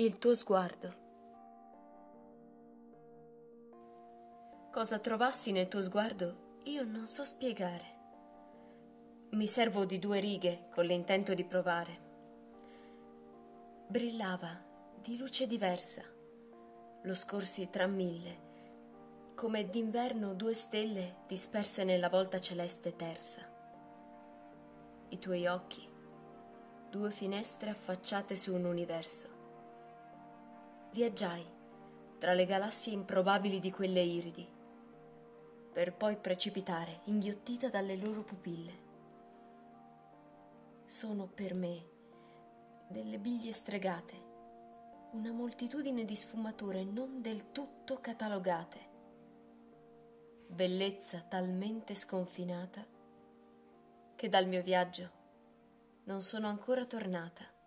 Il tuo sguardo. Cosa trovassi nel tuo sguardo io non so spiegare. Mi servo di due righe con l'intento di provare. Brillava di luce diversa, lo scorsi tra mille, come d'inverno due stelle disperse nella volta celeste tersa. I tuoi occhi, due finestre affacciate su un universo. Viaggiai tra le galassie improbabili di quelle iridi, per poi precipitare inghiottita dalle loro pupille. Sono per me delle biglie stregate, una moltitudine di sfumature non del tutto catalogate, bellezza talmente sconfinata che dal mio viaggio non sono ancora tornata.